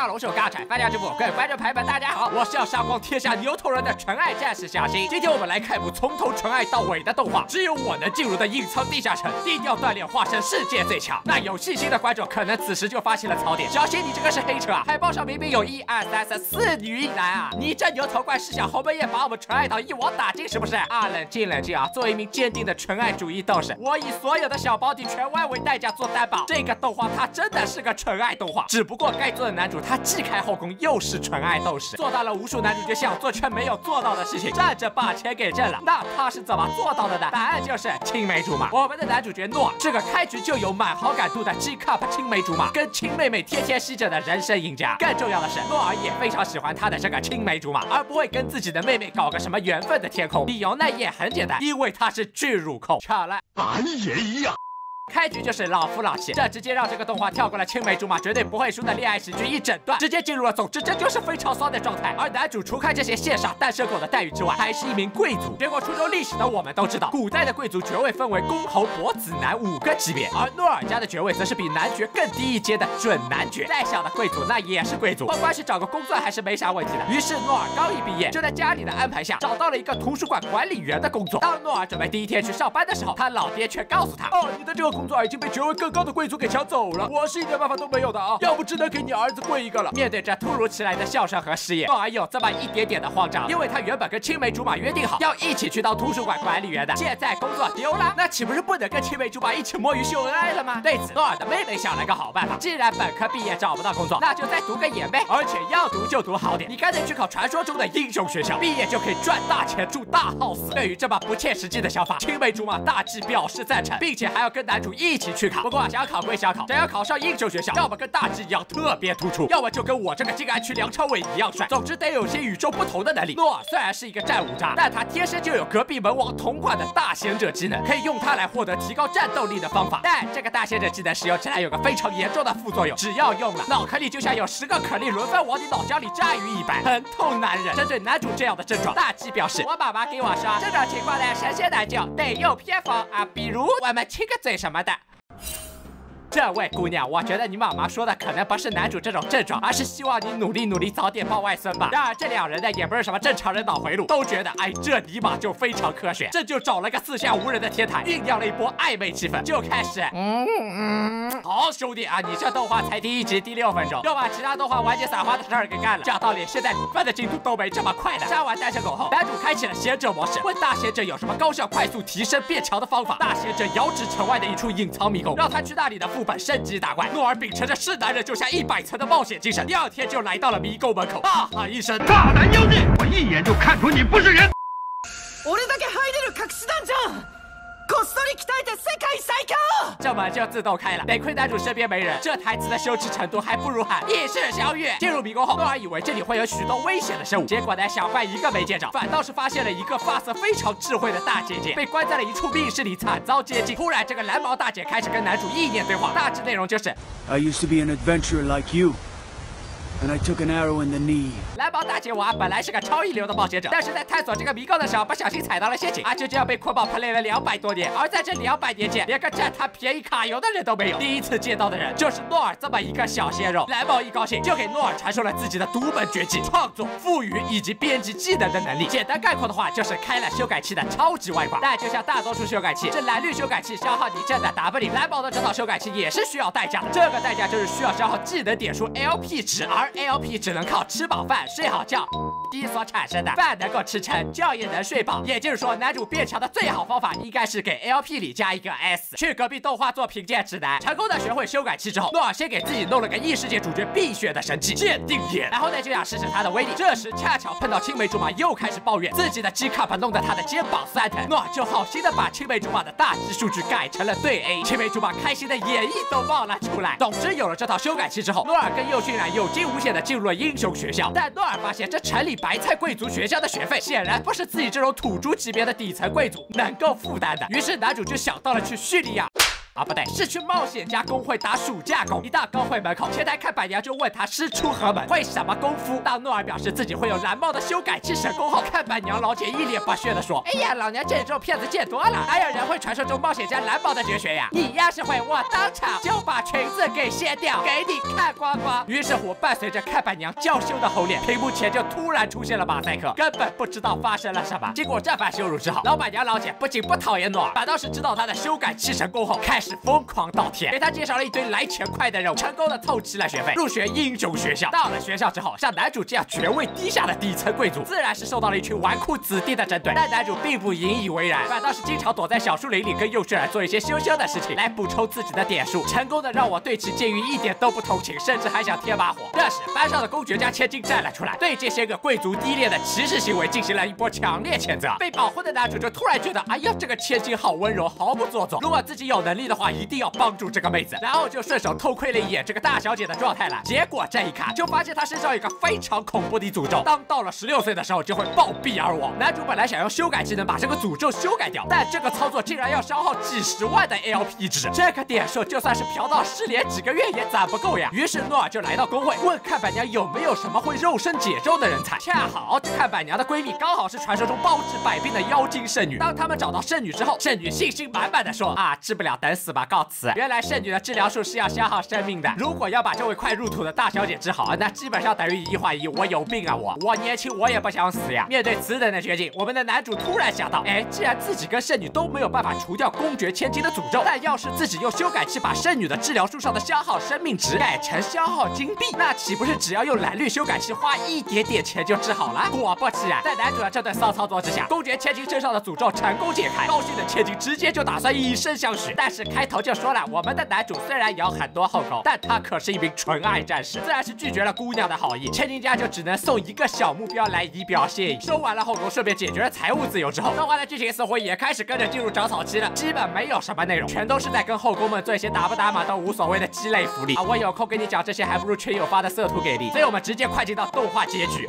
大龙手尬彩发家之父，各位观众朋友们，大家好，我是要杀光天下牛头人的纯爱战士小新。今天我们来看一部从头纯爱到尾的动画，只有我能进入的隐藏地下城，低调锻炼，化身世界最强。那有信心的观众可能此时就发现了槽点，小新你这个是黑车啊！海报上明明有一二三四四女一男啊！你这牛头怪是想鸿门宴把我们纯爱党一网打尽是不是？啊，冷静冷静啊！作为一名坚定的纯爱主义斗士，我以所有的小保底全歪为代价做担保，这个动画它真的是个纯爱动画，只不过该做的男主他既开后宫又是纯爱斗士，做到了无数男主角想做却没有做到的事情，站着把钱给挣了。那他是怎么做到的呢？答案就是青梅竹马。我们的男主角诺尔是个开局就有满好感度的 G cup 青梅竹马，跟亲妹妹天天吸着的人生赢家。更重要的是，诺尔也非常喜欢他的这个青梅竹马，而不会跟自己的妹妹搞个什么缘分的天空。理由呢也很简单，因为他是巨乳控。巧了，俺也一样！开局就是老夫老妻，这直接让这个动画跳过了青梅竹马绝对不会输的恋爱喜剧一整段，直接进入了总之这就是非常骚的状态。而男主除开这些羡煞单身狗的待遇之外，还是一名贵族。学过初中历史的我们都知道，古代的贵族爵位分为公侯伯子男五个级别，而诺尔家的爵位则是比男爵更低一阶的准男爵。再小的贵族那也是贵族，不关是找个工作还是没啥问题的。于是诺尔刚一毕业，就在家里的安排下找到了一个图书馆管理员的工作。当诺尔准备第一天去上班的时候，他老爹却告诉他：哦，你的这个工作已经被爵位。更高的贵族给抢走了，我是一点办法都没有的啊！要不只能给你儿子跪一个了。面对这突如其来的笑声和失业，诺尔有这么一点点的慌张，因为他原本跟青梅竹马约定好要一起去当图书馆管理员的，现在工作丢了，那岂不是不能跟青梅竹马一起摸鱼秀恩爱了吗？对此，诺尔的妹妹想了个好办法，既然本科毕业找不到工作，那就再读个研呗，而且要读就读好点，你干脆去考传说中的英雄学校，毕业就可以赚大钱住大 house。对于这么不切实际的想法，青梅竹马大致表示赞成，并且还要跟男主一起去考。不过想考归想考。想要考上英雄学校，要么跟大志一样特别突出，要么就跟我这个静安区梁朝伟一样帅。总之得有些与众不同的能力。诺尔虽然是一个战五渣，但他天生就有隔壁门王同款的大贤者技能，可以用它来获得提高战斗力的方法。但这个大贤者技能使用起来有个非常严重的副作用，只要用了，脑壳里就像有十个可莉轮番往你脑浆里炸鱼一般，疼痛难忍。针对男主这样的症状，大吉表示，我爸妈给我说，这种情况呢，神仙难救，得用偏方啊，比如我们亲个嘴什么的。这位姑娘，我觉得你妈妈说的可能不是男主这种症状，而是希望你努力努力，早点抱外孙吧。然而这两人呢，也不是什么正常人脑回路，都觉得哎，这尼玛就非常科学，这就找了个四下无人的天台，酝酿了一波暧昧气氛，就开始。嗯嗯，好兄弟啊，你这动画才第一集第六分钟，就把其他动画完结撒花的事儿给干了。讲道理，现在米饭的进度都没这么快的。杀完单身狗后，男主开启了贤者模式，问大贤者有什么高效快速提升变强的方法。大贤者遥指城外的一处隐藏迷宫，让他去那里的副本升级打怪。诺尔秉承着是男人就下一百层的冒险精神，第二天就来到了迷宫门口，大喊一声：“大胆妖孽！我一眼就看出你不是人！”这门就自动开了，得亏男主身边没人，这台词的羞耻程度还不如喊异世相遇。进入迷宫后，诺尔以为这里会有许多危险的生物，结果呢，小怪一个没见着，反倒是发现了一个发色非常智慧的大姐姐，被关在了一处密室里，惨遭接近。突然，这个蓝毛大姐开始跟男主意念对话，大致内容就是：I used to be an adventurer like you。And I took an arrow in the knee。蓝宝大姐娃本来是个超一流的冒险者，但是在探索这个迷宫的时候，不小心踩到了陷阱，啊，就这样被捆绑排练了两百多年。而在这两百年间，连个占他便宜揩油的人都没有。第一次见到的人就是诺尔这么一个小鲜肉。蓝宝一高兴，就给诺尔传授了自己的独门绝技——创作、赋予以及编辑技能的能力。简单概括的话，就是开了修改器的超级外挂。但就像大多数修改器，这蓝绿修改器消耗你正的 W。蓝宝的这套修改器也是需要代价的，这个代价就是需要消耗技能点数 LP 值，而 LP 只能。靠吃饱饭睡好觉低所产生的饭能够吃撑，觉也能睡饱。也就是说，男主变强的最好方法应该是给 LP 里加一个 S。去隔壁动画做评鉴指南。成功的学会修改器之后，诺尔先给自己弄了个异世界主角必选的神器鉴定眼，然后呢就想试试它的威力。这时恰巧碰到青梅竹马又开始抱怨自己的 G cup 弄得他的肩膀酸疼，诺尔就好心的把青梅竹马的大致数据改成了对 A。青梅竹马开心的眼意都冒了出来。总之有了这套修改器之后，诺尔跟右迅冉有惊无险的进入了英。雄学校，但诺尔发现这城里白菜贵族学校的学费显然不是自己这种土猪级别的底层贵族能够负担的。于是男主就想到了去叙利亚。啊，不对，是去冒险家工会打暑假工。一到工会门口，前台看板娘就问他师出何门，会什么功夫。当诺尔表示自己会有蓝帽的修改器神功后，看板娘老姐一脸不屑的说：“哎呀，老娘见这种骗子见多了，哪有人会传说中冒险家蓝帽的绝学呀？你要是会，我当场就把裙子给卸掉，给你看光光。”于是乎，伴随着看板娘娇羞的吼脸，屏幕前就突然出现了马赛克，根本不知道发生了什么。经过这番羞辱之后，老板娘老姐不仅不讨厌诺尔，反倒是知道他的修改器神功后，开始疯狂倒贴，给他介绍了一堆来钱快的任务，成功的凑齐了学费，入学英雄学校。到了学校之后，像男主这样爵位低下的底层贵族，自然是受到了一群纨绔子弟的针对。但男主并不引以为然，反倒是经常躲在小树林里跟幼稚园做一些羞羞的事情，来补充自己的点数，成功的让我对其境遇一点都不同情，甚至还想添把火。这时，班上的公爵家千金站了出来，对这些个贵族低劣的歧视行为进行了一波强烈谴责。被保护的男主就突然觉得，哎呀，这个千金好温柔，毫不做作。如果自己有能力的话，一定要帮助这个妹子。然后就顺手偷窥了一眼这个大小姐的状态了。结果这一看，就发现她身上有一个非常恐怖的诅咒，当到了十六岁的时候就会暴毙而亡。男主本来想用修改技能把这个诅咒修改掉，但这个操作竟然要消耗几十万的 LP 值，这个点数就算是嫖到失联几个月也攒不够呀。于是诺尔就来到工会，问看板娘有没有什么会肉身解咒的人才。恰好看板娘的闺蜜刚好是传说中包治百病的妖精圣女。当他们找到圣女之后，圣女信心满满的说啊，治不了等死吧，告辞。原来圣女的治疗术是要消耗生命的，如果要把这位快入土的大小姐治好，那基本上等于一换一。我有病啊，我我年轻，我也不想死呀。面对此等的绝境，我们的男主突然想到，哎，既然自己跟圣女都没有办法除掉公爵千金的诅咒，但要是自己用修改器把圣女的治疗术上的消耗生命值改成消耗金币，那岂不是只要用蓝绿修改器花一点点钱就治好了？果不其然，在男主的这段骚操作之下，公爵千金身上的诅咒成功解开，高兴的千金直接就打算以身相许。但是开头就说了，我们的男主虽然有很多后宫，但他可是一名纯爱战士，自然是拒绝了姑娘的好意。千金家就只能送一个小目标来以表谢意。收完了后宫，顺便解决了财务自由之后，动画的剧情似乎也开始跟着进入长草期了，基本没有什么内容，全都是在跟后宫们做一些打不打码都无所谓的鸡肋福利啊！我有空跟你讲这些，还不如群友发的色图给力。所以我们直接快进到动画结局。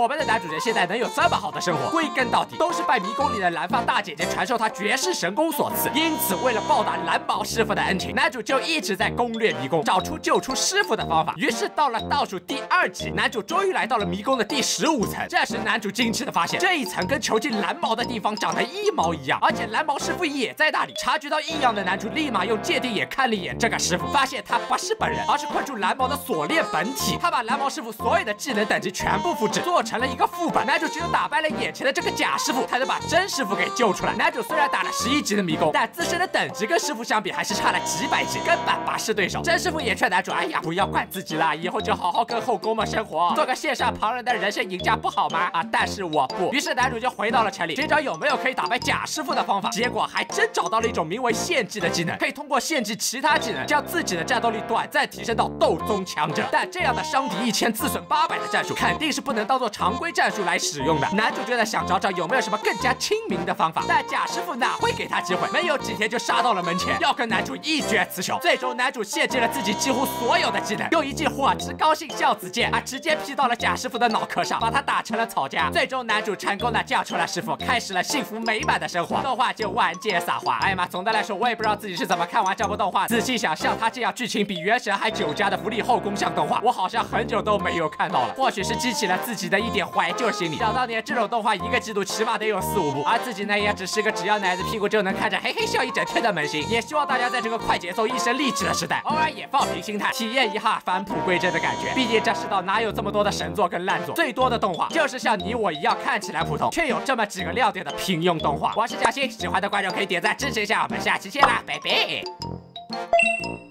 我们的男主角现在能有这么好的生活，归根到底都是拜迷宫里的蓝发大姐姐传授他绝世神功所赐。因此，为了报答蓝毛师傅的恩情，男主就一直在攻略迷宫，找出救出师傅的方法。于是，到了倒数第二集，男主终于来到了迷宫的第十五层。这时，男主惊奇的发现，这一层跟囚禁蓝毛的地方长得一毛一样，而且蓝毛师傅也在那里。察觉到异样的男主，立马用鉴定眼看了一眼这个师傅，发现他不是本人，而是困住蓝毛的锁链本体。他把蓝毛师傅所有的技能等级全部复制，做成了一个副本。男主只有打败了眼前的这个假师傅，才能把真师傅给救出来。男主虽然打了十一级的迷宫，但自身的等级跟师傅相比还是差了几百级，根本不是对手。真师傅也劝男主，哎呀，不要怪自己了，以后就好好跟后宫们生活，做个羡煞旁人的人生赢家不好吗？啊，但是我不。于是男主就回到了城里，寻找有没有可以打败假师傅的方法。结果还真找到了一种名为献祭的技能，可以通过献祭其他技能，将自己的战斗力短暂提升到斗宗强者。但这样的伤敌一千自损八百的战术，肯定是不能当做常规战术来使用的。男主就在想找找有没有什么更加亲民的方法，但贾师傅哪会给他机会？没有几天就杀到了门前，要跟男主一决雌雄。最终男主献祭了自己几乎所有的技能，用一记火之高兴孝子剑啊，直接劈到了贾师傅的脑壳上，把他打成了草浆。最终男主成功的救出了师傅，开始了幸福美满的生活。动画就完结撒花。哎呀妈，总的来说我也不知道自己是怎么看完这部动画。仔细想，像他这样剧情比原神还久加的福利后宫向动画，我好像很久都没有看到了。或许是激起了自己的一点怀旧心理。想当年这种动画一个季度起码得有四五部，而自己呢也只是个只要奶子屁股就能看着嘿嘿笑一整天的萌新。也希望大家在这个快节奏、一身励志的时代，偶尔也放平心态，体验一下返璞归真的感觉。毕竟这世道哪有这么多的神作跟烂作？最多的动画就是像你我一样看起来普通，却有这么几个亮点的平庸动画。我是小新，喜欢的观众可以点赞支持一下，我们下期见啦，拜拜。